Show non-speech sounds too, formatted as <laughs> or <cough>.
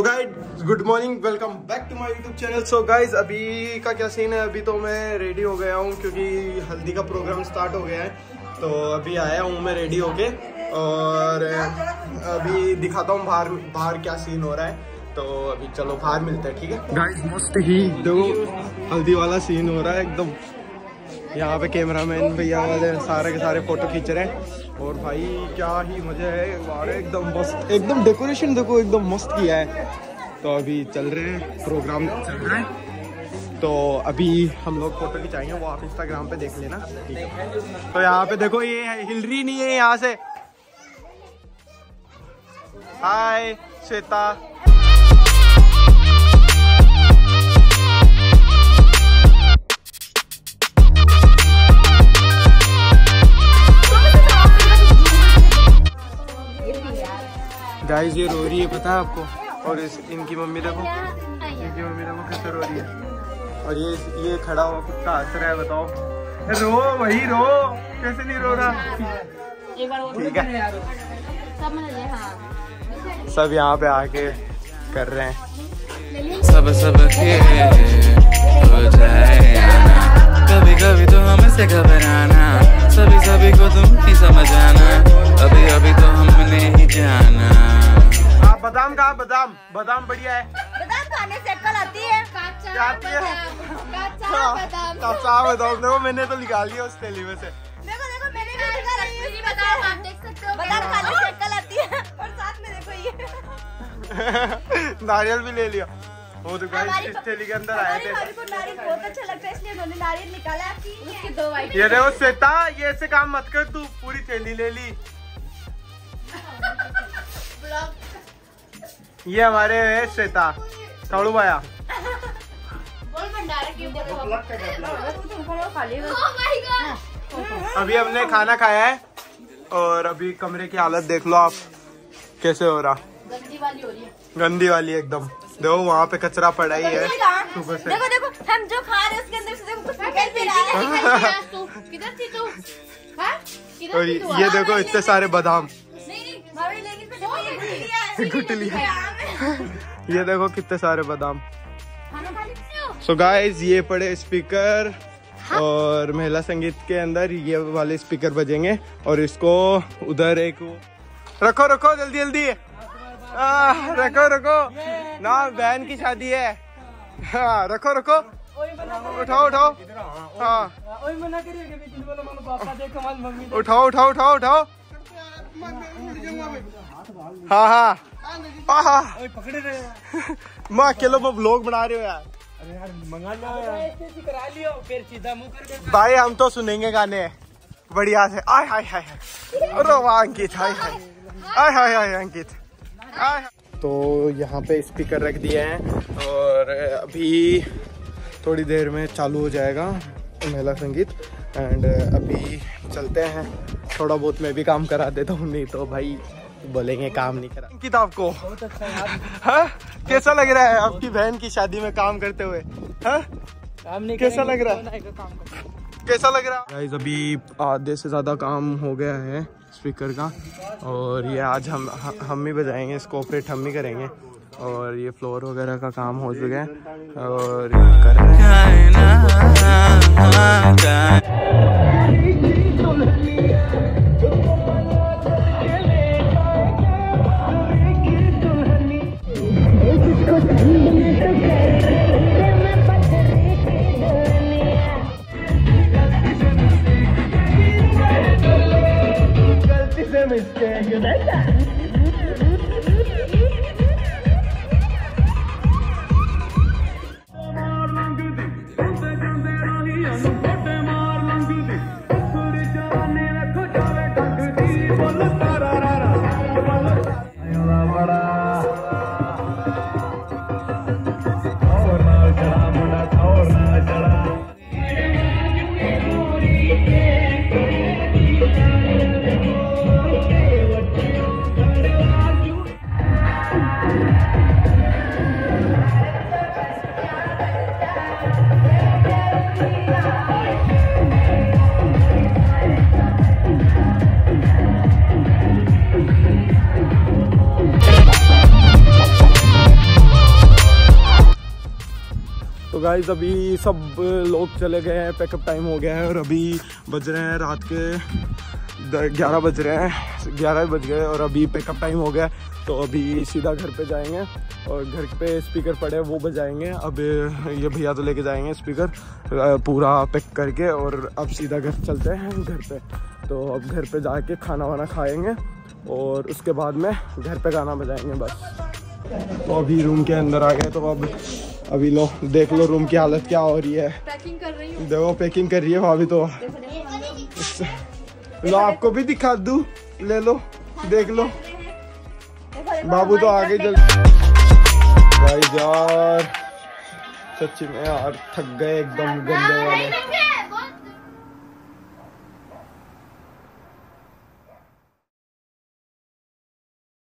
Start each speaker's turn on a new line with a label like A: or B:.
A: So good morning welcome back to my YouTube channel so guys अभी का क्या scene है? अभी तो मैं रेडी हो गया हूँ क्योंकि हल्दी का प्रोग्राम स्टार्ट हो गया है। तो अभी आया हूँ मैं रेडी होके और अभी दिखाता हूँ बाहर बाहर क्या सीन हो रहा है। तो अभी चलो बाहर मिलते हैं, ठीक है? गाइज़ मस्त ही देखो हल्दी वाला सीन हो रहा है एकदम। यहाँ पे कैमरामैन भैया वाले सारे के सारे फ़ोटो खींच रहे हैं। और भाई, क्या ही मज़े है। एकदम मस्त। एकदम डेकोरेशन देखो, एकदम मस्त किया है। तो अभी चल रहे हैं प्रोग्राम चल रहा है। तो अभी हम लोग फ़ोटो खिंचाएँगे, वो आप इंस्टाग्राम पे देख लेना तो यहाँ पे देखो, ये है हिलरी नहीं है यहाँ से। हाय श्वेता गाइस ये रो रही है पता है आपको? और इस इनकी मम्मी देखो। इनकी मम्मी देखो कैसे रो रही है। और ये ये खड़ा हुआ कुत्ता हंस रहा है बताओ। रो वही रो। कैसे नहीं रो रहा? ठीक है। सब यहाँ पे आके कर रहे हैं।
B: सब सब के हो जाए आना। कभी कभी तो हमसे घबराना। सभी सभी को तुम ही समझ आना
A: बादाम कहा बादाम। बादाम बढ़िया है।
C: बादाम खाने से अक्ल आती है।
A: क्या आती है। हाँ, कच्चा बादाम। देखो मैंने तो निकाल लिया उस थैली में से
C: देखो देखो मैंने भी निकाला ये बादाम आप देख सकते हो बादाम खाने से अक्ल आती है। और साथ में देखो ये। <laughs>
A: नारियल भी ले लिया। वो तो गाइस इस थैली के अंदर आए
C: हमारी
A: थे
C: को नारियल बहुत अच्छा लगता है इसलिए उन्होंने नारियल निकाला। है दो वाइट
A: ये देखो श्वेता ये ऐसे काम मत कर तू पूरी थैली ले ली। ये हमारे है श्वेता साड़ू भाया अभी हमने खाना खाया है और अभी कमरे की हालत देख लो आप कैसे हो रहा।
C: गंदी वाली हो रही है।
A: गंदी वाली एकदम। देखो वहाँ पे कचरा पड़ा ही है। सुबह से।
C: देखो देखो हम जो खा रहे हैं उसके अंदर से देखो कुछ निकल भी रहा है। <laughs>
D: किधर थी तू? हाँ? किधर
A: और
D: थी तू?
A: ये देखो इतने सारे बादाम।
C: ही हैं। <laughs>
A: ये देखो कितने सारे बादाम। सो गाइस ये पड़े स्पीकर और महिला संगीत के अंदर ये वाले स्पीकर बजेंगे और इसको उधर एक रखो रखो जल्दी जल्दी। आ, रखो रखो। ना बहन की शादी है। हाँ रखो रखो। उठाओ उठाओ। हाँ। उठाओ उठाओ उठाओ उठाओ। हाँ हाँ। हाँ हाँ। मैं अकेले में व्लॉग बना रहे हो यार। भाई हम तो सुनेंगे गाने। बढ़िया से। आय हाय हाय हाय अरे वाह अंकित हाय हाय आय हाय हाय अंकित। आय तो यहाँ पे स्पीकर रख दिए हैं और अभी थोड़ी देर में चालू हो जाएगा महिला संगीत। एंड अभी चलते हैं। थोड़ा बहुत मैं भी काम करा देता हूँ नहीं तो भाई बोलेंगे काम नहीं करा। अंकित आपको? बहुत हाँ? कैसा लग रहा है आपकी बहन की शादी में काम करते हुए? हाँ? कैसा लग रहा है? कैसा लग रहा है? अभी आधे से ज़्यादा काम हो गया है स्पीकर का और ये आज हम हम ही बजाएँगे इसको ऑपरेट हम ही करेंगे और ये फ्लोर वगैरह का काम हो चुका है और कर रहे हैं।
B: Thank
E: you.
A: तो गाइज़ अभी सब लोग चले गए हैं पैकअप टाइम हो गया है और अभी बज रहे हैं रात के ग्यारह बज रहे हैं, ग्यारह बज गए और अभी पैकअप टाइम हो गया तो अभी सीधा घर पे जाएँगे और घर पे स्पीकर पड़े वो बजाएँगे। अब ये भैया तो लेके जाएँगे स्पीकर पूरा पैक करके और अब सीधा घर चलते हैं घर पे। तो अब घर पे जाके खाना वाना खाएँगे और उसके बाद में घर पे गाना बजाएँगे बस। तो अभी रूम के अंदर आ गए तो अब अभी लो देख लो रूम की हालत क्या हो रही है।
D: पैकिंग कर रही हूँ।
A: देखो पैकिंग कर रही है भाभी तो। लो आपको भी दिखा दू? ले लो देख लो। बाबू तो आगे जल भाई यार सच्ची में यार थक गए एकदम गंदे वाले।